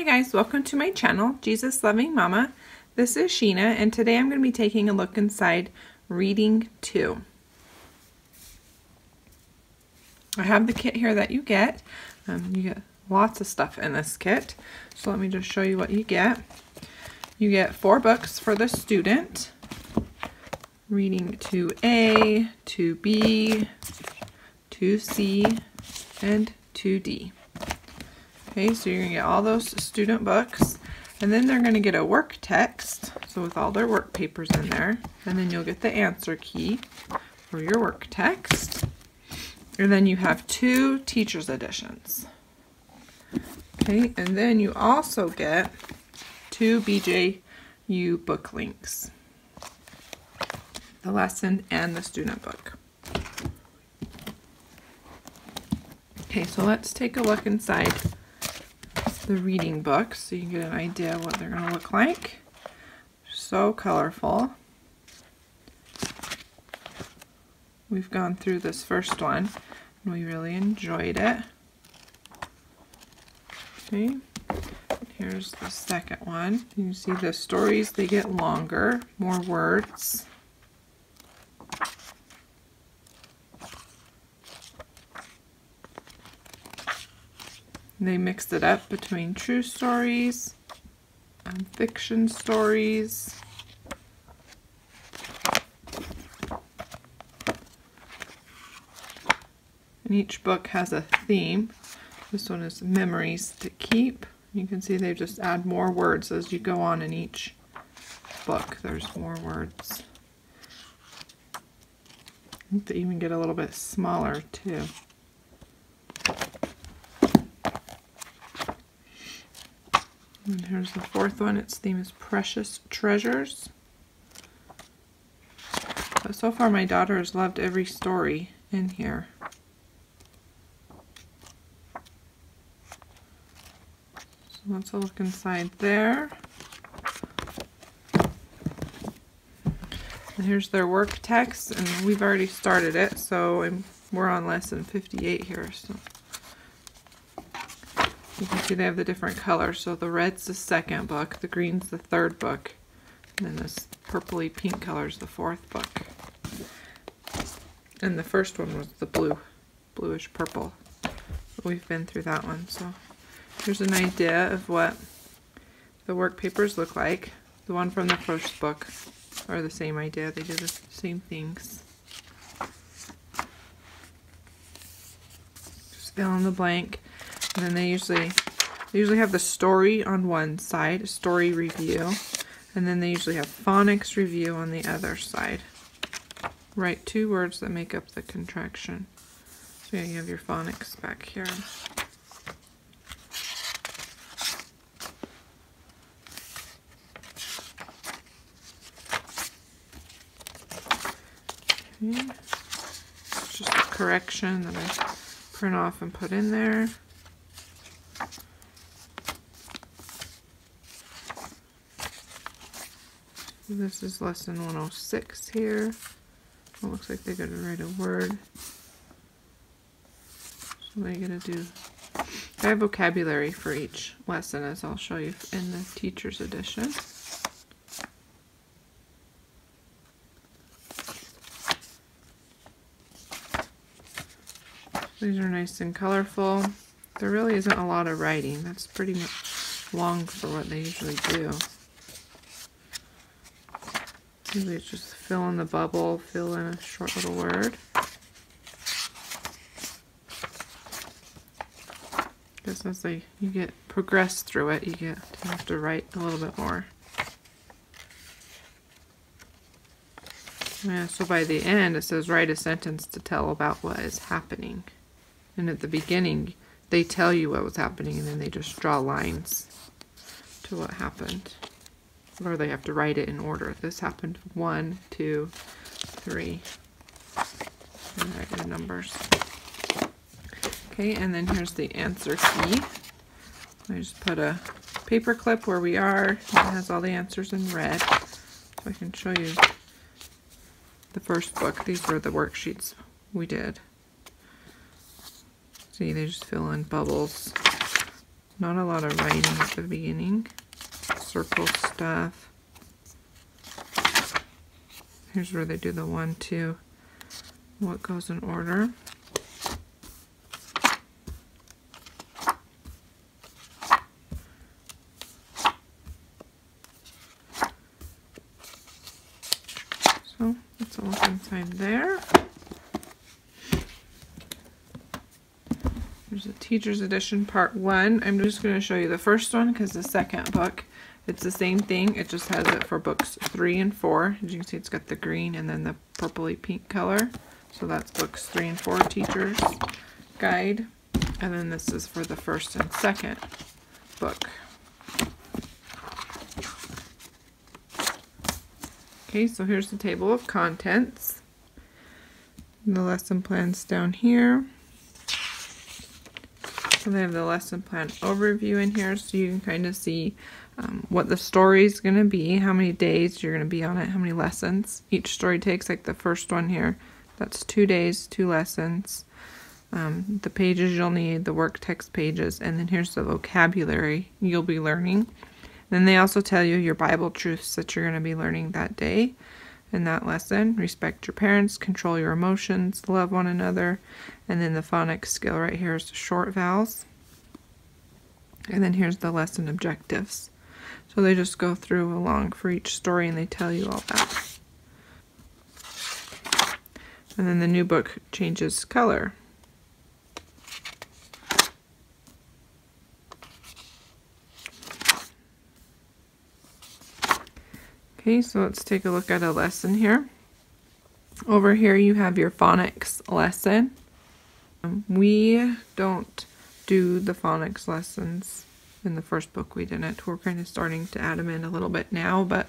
Hi guys, welcome to my channel, Jesus Loving Mama. This is Sheena and today I'm going to be taking a look inside Reading 2. I have the kit here that you get. Um, you get lots of stuff in this kit. So let me just show you what you get. You get four books for the student. Reading 2A, 2B, 2C, and 2D. Okay, so you're going to get all those student books. And then they're going to get a work text, so with all their work papers in there. And then you'll get the answer key for your work text. And then you have two teacher's editions. Okay, and then you also get two BJU book links. The lesson and the student book. Okay, so let's take a look inside the reading book so you can get an idea what they're going to look like. So colorful. We've gone through this first one and we really enjoyed it. Okay, here's the second one. You see the stories, they get longer, more words. They mixed it up between true stories and fiction stories. And each book has a theme. This one is memories to keep. You can see they just add more words as you go on in each book. There's more words. They even get a little bit smaller too. And here's the fourth one. Its theme is Precious Treasures. But so far my daughter has loved every story in here. So let's look inside there. And here's their work text, and we've already started it, so I'm, we're on lesson 58 here. So. You see they have the different colors. So the red's the second book, the green's the third book, and then this purpley pink color is the fourth book. And the first one was the blue, bluish purple. We've been through that one. So here's an idea of what the work papers look like. The one from the first book are the same idea. They do the same things. Just fill in the blank. And then they usually they usually have the story on one side, story review, and then they usually have phonics review on the other side. Write two words that make up the contraction. So yeah, you have your phonics back here. Okay. Just a correction that I print off and put in there. This is lesson 106 here. It looks like they gotta write a word. So you gonna do I have vocabulary for each lesson as I'll show you in the teacher's edition. These are nice and colorful. There really isn't a lot of writing. That's pretty much long for what they usually do. Usually it's just fill in the bubble, fill in a short little word. Because as they you get progress through it, you get have to write a little bit more. Yeah, so by the end it says write a sentence to tell about what is happening. And at the beginning they tell you what was happening and then they just draw lines to what happened or they have to write it in order. This happened one, two, three, and write the numbers. Okay, and then here's the answer key. I just put a paper clip where we are. It has all the answers in red. So I can show you the first book. These were the worksheets we did. See, they just fill in bubbles not a lot of writing at the beginning. Circle stuff. Here's where they do the one, two, what goes in order. So let's look inside there. There's a teacher's edition part one. I'm just going to show you the first one because the second book it's the same thing. It just has it for books three and four. As you can see, it's got the green and then the purpley pink color. So that's books three and four teachers guide. And then this is for the first and second book. Okay, so here's the table of contents. The lesson plan's down here. So they have the lesson plan overview in here so you can kind of see um, what the story's going to be, how many days you're going to be on it, how many lessons each story takes, like the first one here. That's two days, two lessons. Um, the pages you'll need, the work text pages, and then here's the vocabulary you'll be learning. Then they also tell you your Bible truths that you're going to be learning that day in that lesson. Respect your parents, control your emotions, love one another. And then the phonics skill right here is short vowels. And then here's the lesson objectives. So they just go through along for each story and they tell you all that. And then the new book changes color. Okay, so let's take a look at a lesson here. Over here you have your phonics lesson. Um, we don't do the phonics lessons in the first book we didn't. We're kind of starting to add them in a little bit now, but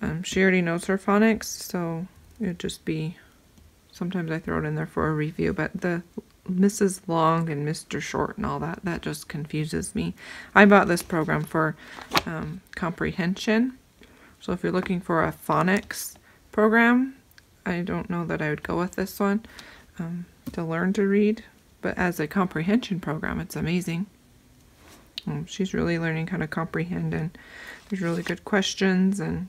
um, she already knows her phonics, so it'd just be, sometimes I throw it in there for a review, but the Mrs. Long and Mr. Short and all that, that just confuses me. I bought this program for um, comprehension, so if you're looking for a phonics program, I don't know that I would go with this one um, to learn to read, but as a comprehension program, it's amazing. Um, she's really learning how to comprehend and there's really good questions and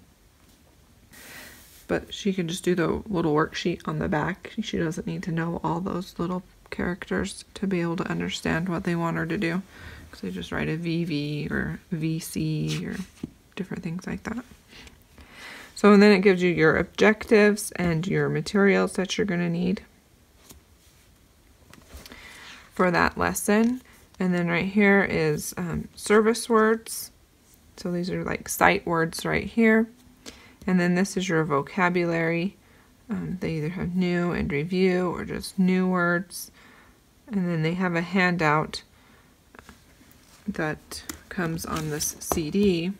but she can just do the little worksheet on the back. She doesn't need to know all those little characters to be able to understand what they want her to do. Because they just write a VV or VC or different things like that. So and then it gives you your objectives and your materials that you're going to need for that lesson. And then right here is um, service words. So these are like sight words right here. And then this is your vocabulary. Um, they either have new and review or just new words. And then they have a handout that comes on this CD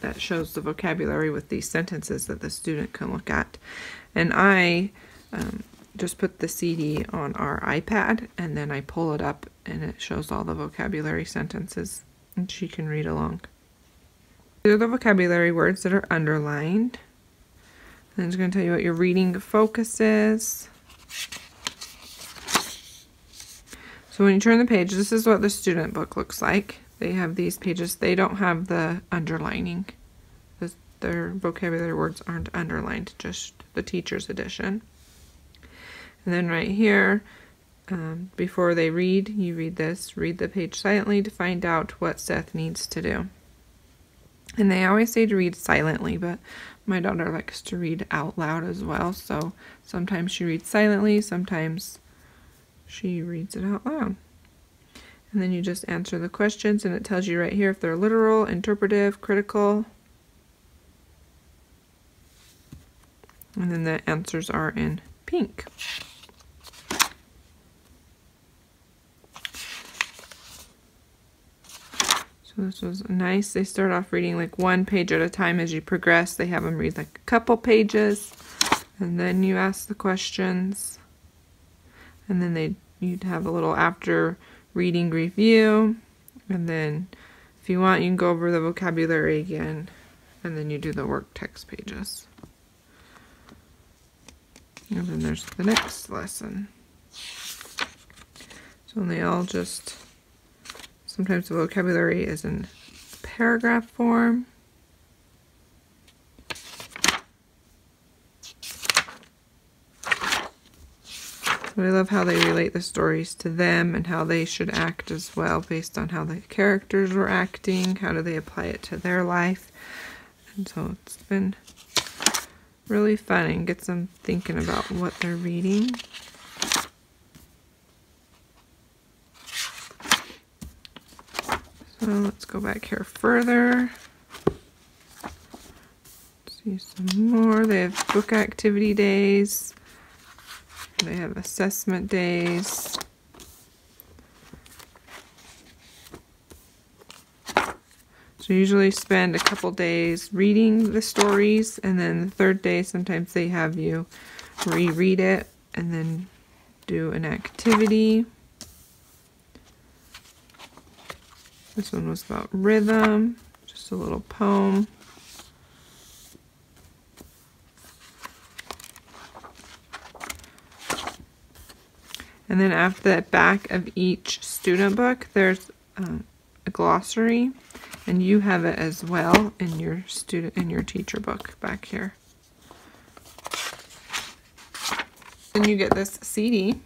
that shows the vocabulary with these sentences that the student can look at. And I um, just put the CD on our iPad and then I pull it up and it shows all the vocabulary sentences and she can read along. These are the vocabulary words that are underlined. And it's going to tell you what your reading focus is. So when you turn the page, this is what the student book looks like. They have these pages. They don't have the underlining. their vocabulary words aren't underlined, just the teacher's edition. And then right here, um, before they read, you read this, read the page silently to find out what Seth needs to do. And they always say to read silently, but my daughter likes to read out loud as well. So sometimes she reads silently, sometimes she reads it out loud. And then you just answer the questions, and it tells you right here if they're literal, interpretive, critical. And then the answers are in pink. This was nice. They start off reading like one page at a time as you progress. They have them read like a couple pages and then you ask the questions. And then they you'd have a little after reading review. And then if you want, you can go over the vocabulary again. And then you do the work text pages. And then there's the next lesson. So they all just Sometimes the vocabulary is in paragraph form. I love how they relate the stories to them and how they should act as well based on how the characters were acting. How do they apply it to their life? And so it's been really fun and gets them thinking about what they're reading. So let's go back here further. See some more. They have book activity days. They have assessment days. So usually spend a couple days reading the stories and then the third day sometimes they have you reread it and then do an activity. This one was about rhythm, just a little poem. And then after the back of each student book, there's um, a glossary, and you have it as well in your student in your teacher book back here. Then you get this CD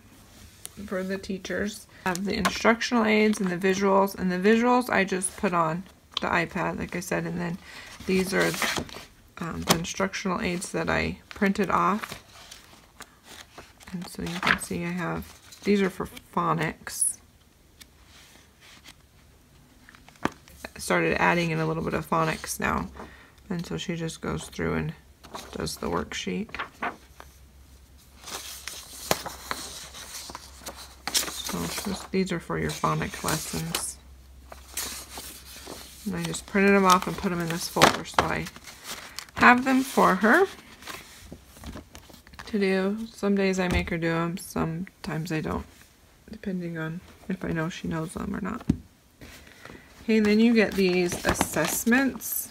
for the teachers. Have the instructional aids and the visuals, and the visuals I just put on the iPad, like I said, and then these are um, the instructional aids that I printed off. And so you can see I have these are for phonics. Started adding in a little bit of phonics now. And so she just goes through and does the worksheet. So these are for your phonics lessons. And I just printed them off and put them in this folder so I have them for her to do. Some days I make her do them, sometimes I don't, depending on if I know she knows them or not. Okay, then you get these assessments.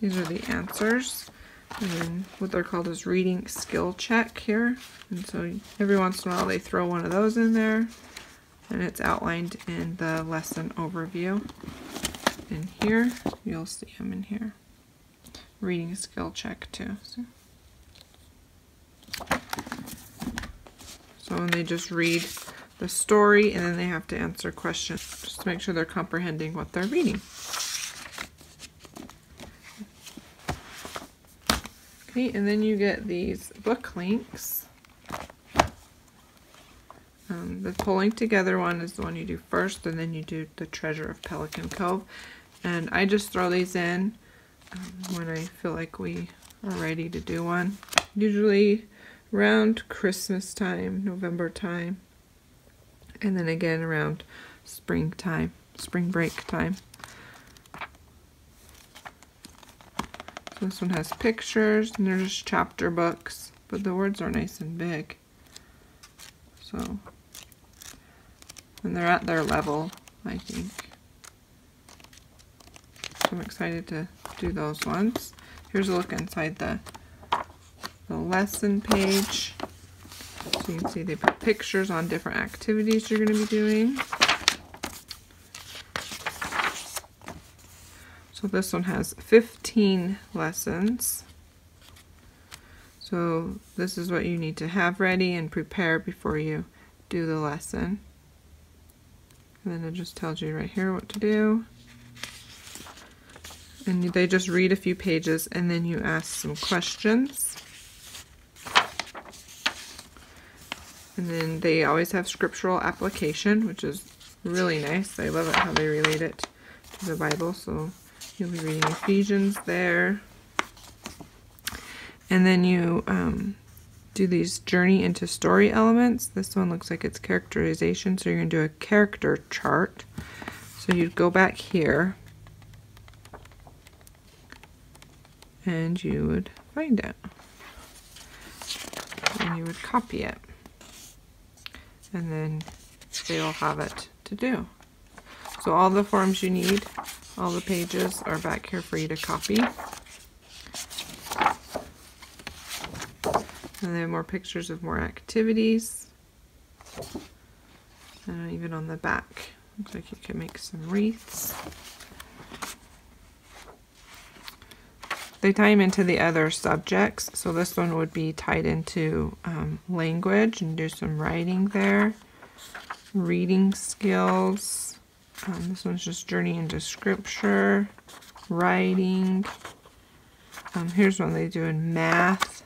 These are the answers. And then what they're called is reading skill check here. And so every once in a while they throw one of those in there. And it's outlined in the lesson overview. In here, you'll see them in here. Reading skill check too. So. So they just read the story and then they have to answer questions just to make sure they're comprehending what they're reading. And then you get these book links. Um, the pulling together one is the one you do first, and then you do the Treasure of Pelican Cove. And I just throw these in um, when I feel like we are ready to do one. Usually around Christmas time, November time, and then again around springtime, spring break time. This one has pictures, and they're just chapter books, but the words are nice and big. So, and they're at their level, I think. So I'm excited to do those ones. Here's a look inside the the lesson page. So you can see they put pictures on different activities you're going to be doing. So this one has 15 lessons. So this is what you need to have ready and prepare before you do the lesson. And then it just tells you right here what to do. And they just read a few pages and then you ask some questions. And then they always have scriptural application, which is really nice. I love it how they relate it to the Bible. So you'll be reading Ephesians there. And then you um, do these journey into story elements. This one looks like it's characterization. So you're going to do a character chart. So you'd go back here and you would find it. And you would copy it and then they'll have it to do. So all the forms you need, all the pages are back here for you to copy. And then more pictures of more activities. And even on the back, Looks like you can make some wreaths. They tie them into the other subjects. So this one would be tied into um, language and do some writing there. Reading skills. Um, this one's just journey into scripture. Writing. Um, here's one they do in math.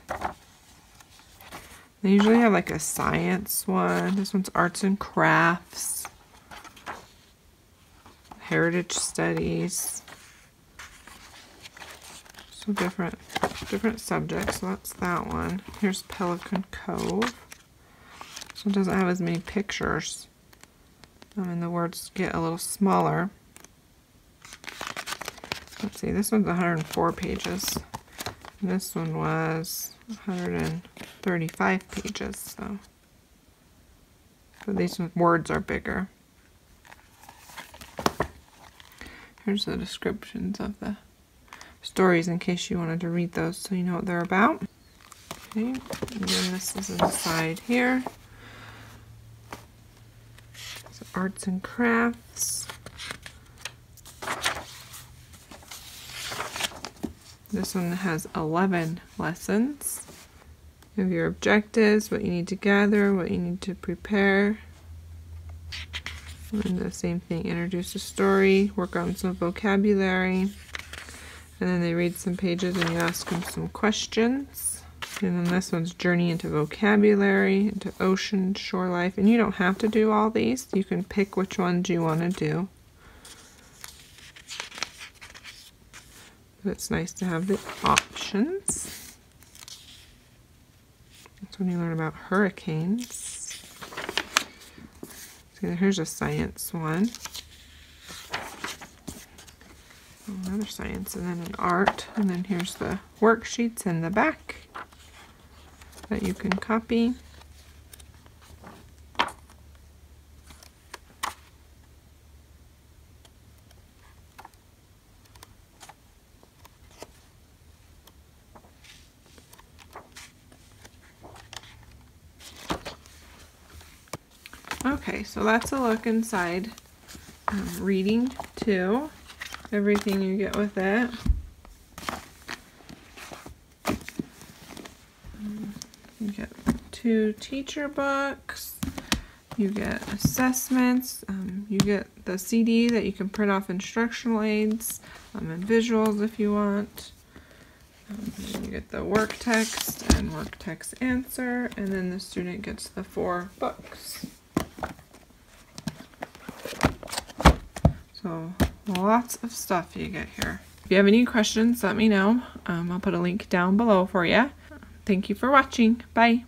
They usually have like a science one. This one's arts and crafts. Heritage studies. So different, different subjects. So that's that one. Here's Pelican Cove. So it doesn't have as many pictures. And the words get a little smaller. Let's see, this one's 104 pages. This one was 135 pages, so. These words are bigger. Here's the descriptions of the stories in case you wanted to read those so you know what they're about. Okay, and then this is inside here. Arts and crafts. This one has 11 lessons. Have your objectives, what you need to gather, what you need to prepare. And the same thing, introduce a story, work on some vocabulary, and then they read some pages and you ask them some questions. And then this one's Journey into Vocabulary, into Ocean, Shore Life. And you don't have to do all these. You can pick which ones you want to do. But it's nice to have the options. That's when you learn about hurricanes. See, here's a science one another science and then an art and then here's the worksheets in the back that you can copy. Okay, so that's a look inside. Um, reading two everything you get with it. You get two teacher books. You get assessments. Um, you get the CD that you can print off instructional aids um, and visuals if you want. Um, you get the work text and work text answer, and then the student gets the four books. So Lots of stuff you get here. If you have any questions, let me know. Um, I'll put a link down below for you. Thank you for watching. Bye.